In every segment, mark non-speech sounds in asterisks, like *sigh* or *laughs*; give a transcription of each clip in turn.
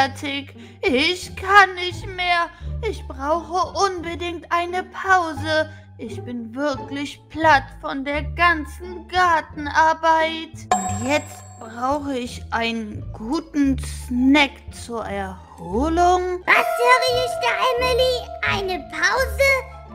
fertig. Ich kann nicht mehr. Ich brauche unbedingt eine Pause. Ich bin wirklich platt von der ganzen Gartenarbeit. Und jetzt brauche ich einen guten Snack zur Erholung. Was höre ich da, Emily? Eine Pause?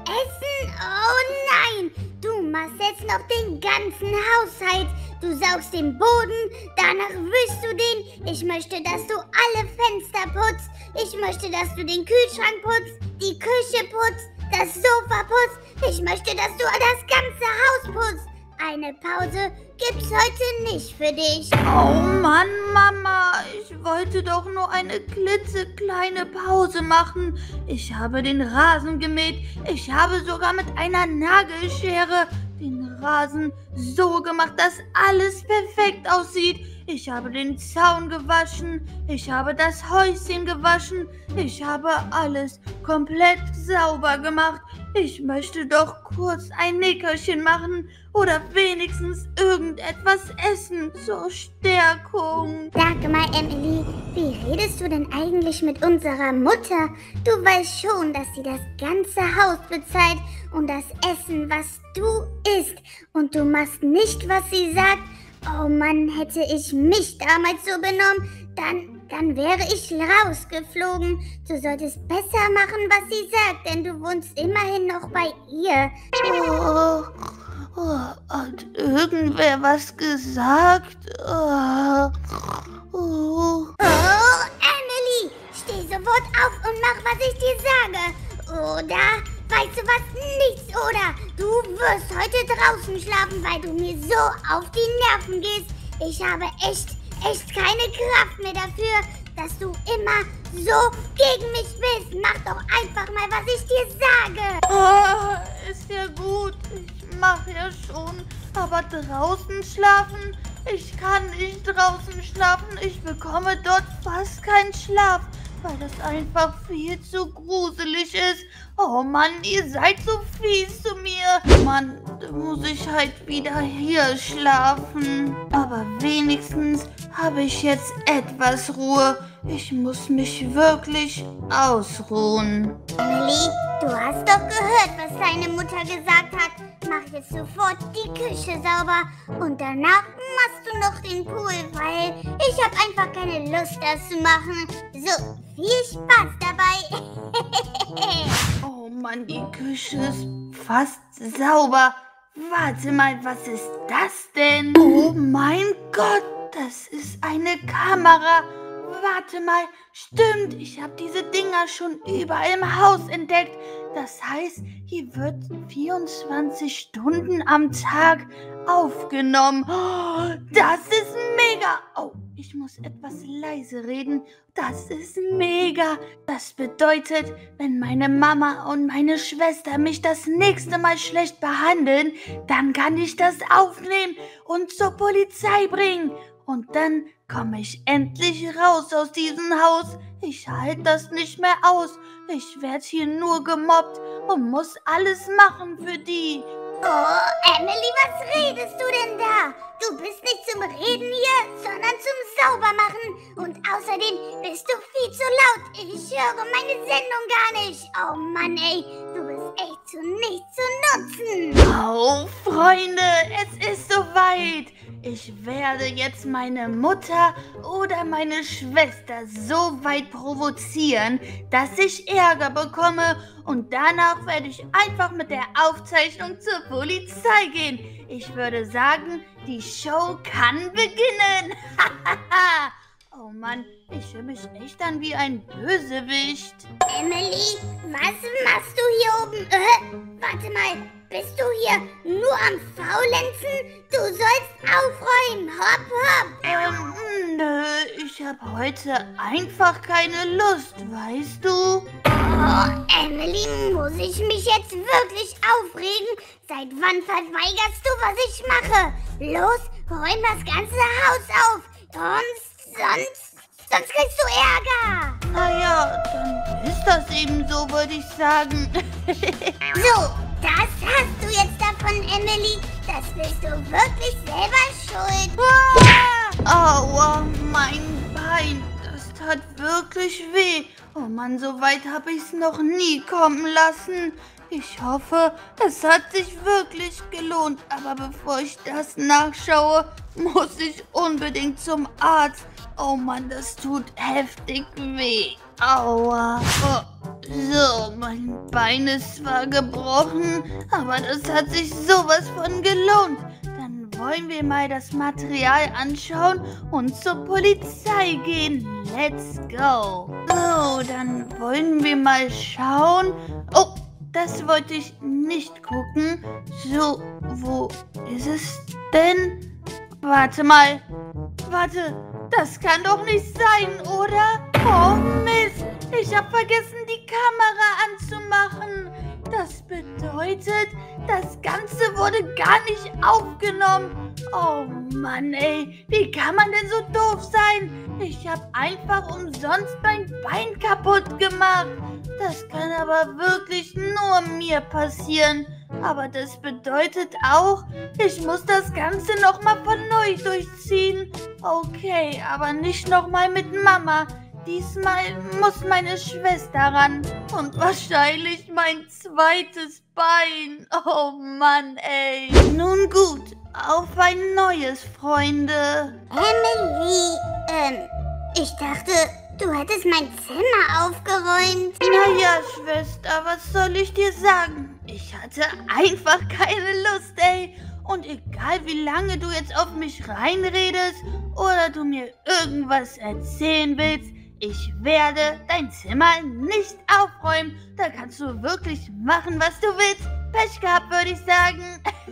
Essen? Oh nein! Du machst jetzt noch den ganzen Haushalt. Du saugst den Boden, danach wischst du den. Ich möchte, dass du alle Fenster putzt. Ich möchte, dass du den Kühlschrank putzt, die Küche putzt, das Sofa putzt. Ich möchte, dass du das ganze Haus putzt. Eine Pause gibt's heute nicht für dich. Oh Mann, Mama, ich wollte doch nur eine klitzekleine Pause machen. Ich habe den Rasen gemäht. Ich habe sogar mit einer Nagelschere Rasen so gemacht, dass alles perfekt aussieht. Ich habe den Zaun gewaschen, ich habe das Häuschen gewaschen, ich habe alles komplett sauber gemacht. Ich möchte doch kurz ein Nickerchen machen oder wenigstens irgendetwas essen zur Stärkung. Sag mal, Emily, wie redest du denn eigentlich mit unserer Mutter? Du weißt schon, dass sie das ganze Haus bezahlt und das Essen, was du isst. Und du machst nicht, was sie sagt, Oh Mann, hätte ich mich damals so benommen, dann, dann wäre ich rausgeflogen. Du solltest besser machen, was sie sagt, denn du wohnst immerhin noch bei ihr. Oh, oh, hat irgendwer was gesagt? Oh, oh. oh, Emily, steh sofort auf und mach, was ich dir sage. Oder Weißt du was? Nichts, oder? Du wirst heute draußen schlafen, weil du mir so auf die Nerven gehst. Ich habe echt, echt keine Kraft mehr dafür, dass du immer so gegen mich bist. Mach doch einfach mal, was ich dir sage. Oh, ist ja gut. Ich mache ja schon. Aber draußen schlafen? Ich kann nicht draußen schlafen. Ich bekomme dort fast keinen Schlaf weil das einfach viel zu gruselig ist. Oh Mann, ihr seid so fies zu mir. Mann, muss ich halt wieder hier schlafen. Aber wenigstens habe ich jetzt etwas Ruhe. Ich muss mich wirklich ausruhen. Emily, du hast doch gehört, was deine Mutter gesagt hat. Mach jetzt sofort die Küche sauber und danach machst du noch den Pool, weil ich habe einfach keine Lust, das zu machen. So, viel Spaß dabei. *laughs* oh Mann, die Küche ist fast sauber. Warte mal, was ist das denn? Oh mein Gott, das ist eine Kamera. Warte mal, stimmt, ich habe diese Dinger schon überall im Haus entdeckt. Das heißt, hier wird 24 Stunden am Tag aufgenommen. Oh, das ist mega. Oh, ich muss etwas leise reden. Das ist mega. Das bedeutet, wenn meine Mama und meine Schwester mich das nächste Mal schlecht behandeln, dann kann ich das aufnehmen und zur Polizei bringen. Und dann komme ich endlich raus aus diesem Haus. Ich halte das nicht mehr aus. Ich werde hier nur gemobbt und muss alles machen für die. Oh, Emily, was redest du denn da? Du bist nicht zum Reden hier, sondern zum Saubermachen. Und außerdem bist du viel zu laut. Ich höre meine Sendung gar nicht. Oh Mann, ey, du bist echt zu nichts zu nutzen. Oh, Freunde, es ist soweit. Ich werde jetzt meine Mutter oder meine Schwester so weit provozieren, dass ich Ärger bekomme und danach werde ich einfach mit der Aufzeichnung zur Polizei gehen. Ich würde sagen, die Show kann beginnen. *laughs* oh Mann, ich fühle mich echt an wie ein Bösewicht. Emily, was machst du hier oben? Äh, warte mal, bist du hier nur am Faulenzen? Du sollst aufräumen. Hopp, hopp. Ähm, nö, ich habe heute einfach keine Lust, weißt du? Oh, Emily, muss ich mich jetzt wirklich aufregen? Seit wann verweigerst du, was ich mache? Los, räum das ganze Haus auf. Und sonst, sonst kriegst du Ärger. Naja, dann ist das eben so, würde ich sagen. *laughs* so, das hast du jetzt davon, Emily. Das bist du wirklich selber schuld. Ah! Aua, mein Bein hat wirklich weh. Oh Mann, so weit habe ich es noch nie kommen lassen. Ich hoffe, es hat sich wirklich gelohnt. Aber bevor ich das nachschaue, muss ich unbedingt zum Arzt. Oh Mann, das tut heftig weh. Aua. Oh, so, mein Bein ist zwar gebrochen, aber das hat sich sowas von gelohnt. Dann wollen wir mal das Material anschauen und zur Polizei gehen. Let's go. So, dann wollen wir mal schauen. Oh, das wollte ich nicht gucken. So, wo ist es denn? Warte mal. Warte, das kann doch nicht sein, oder? Oh Mist, ich habe vergessen, die Kamera anzumachen. Das bedeutet, das Ganze wurde gar nicht aufgenommen. Oh Mann, ey, wie kann man denn so doof sein? Ich habe einfach umsonst mein Bein kaputt gemacht. Das kann aber wirklich nur mir passieren. Aber das bedeutet auch, ich muss das Ganze nochmal von neu durchziehen. Okay, aber nicht nochmal mit Mama. Diesmal muss meine Schwester ran. Und wahrscheinlich mein zweites Bein. Oh Mann, ey. Nun gut, auf ein neues, Freunde. Emily, ähm, ich dachte, du hättest mein Zimmer aufgeräumt. Naja, Schwester, was soll ich dir sagen? Ich hatte einfach keine Lust, ey. Und egal wie lange du jetzt auf mich reinredest oder du mir irgendwas erzählen willst, ich werde dein Zimmer nicht aufräumen. Da kannst du wirklich machen, was du willst. Pech gehabt, würde ich sagen.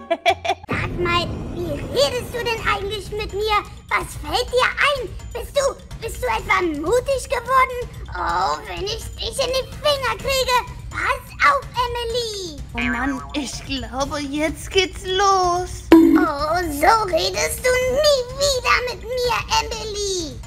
*laughs* Sag mal, wie redest du denn eigentlich mit mir? Was fällt dir ein? Bist du, bist du etwa mutig geworden? Oh, wenn ich dich in die Finger kriege. Pass auf, Emily. Oh Mann, ich glaube, jetzt geht's los. Oh, so redest du nie wieder mit mir, Emily.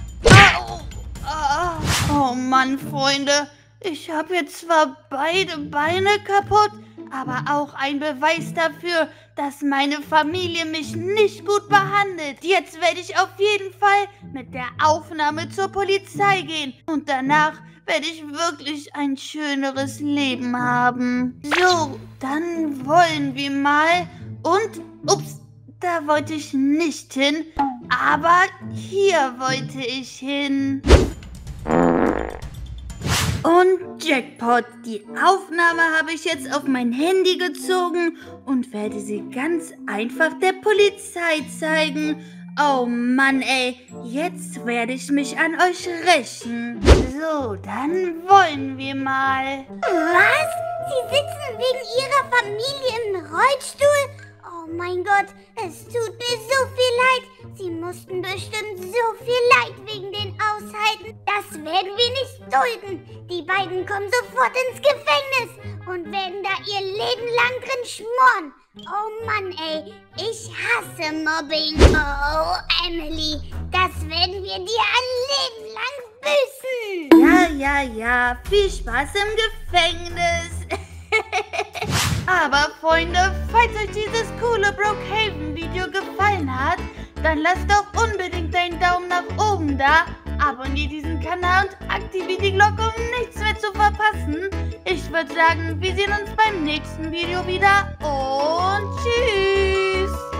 Au. Ah. Oh Mann, Freunde. Ich habe jetzt zwar beide Beine kaputt, aber auch ein Beweis dafür, dass meine Familie mich nicht gut behandelt. Jetzt werde ich auf jeden Fall mit der Aufnahme zur Polizei gehen und danach werde ich wirklich ein schöneres Leben haben. So, dann wollen wir mal und ups, da wollte ich nicht hin, aber hier wollte ich hin. Und Jackpot, die Aufnahme habe ich jetzt auf mein Handy gezogen und werde sie ganz einfach der Polizei zeigen. Oh Mann, ey, jetzt werde ich mich an euch rächen. So, dann wollen wir mal. Was? Sie sitzen wegen Ihrer Familie im Rollstuhl? Oh mein Gott, es tut mir so viel leid. Sie mussten bestimmt so viel Leid wegen den aushalten. Das werden wir nicht dulden. Die beiden kommen sofort ins Gefängnis und werden da ihr Leben lang drin schmoren. Oh Mann, ey, ich hasse Mobbing. Oh, Emily, das werden wir dir ein Leben lang büßen. Ja, ja, ja, viel Spaß im Gefängnis. *laughs* Aber Freunde, falls euch dieses coole Brookhaven Video gefallen hat, dann lasst doch unbedingt einen Daumen nach oben da, abonniert diesen Kanal und aktiviert die Glocke, um nichts mehr zu verpassen. Ich würde sagen, wir sehen uns beim nächsten Video wieder und tschüss!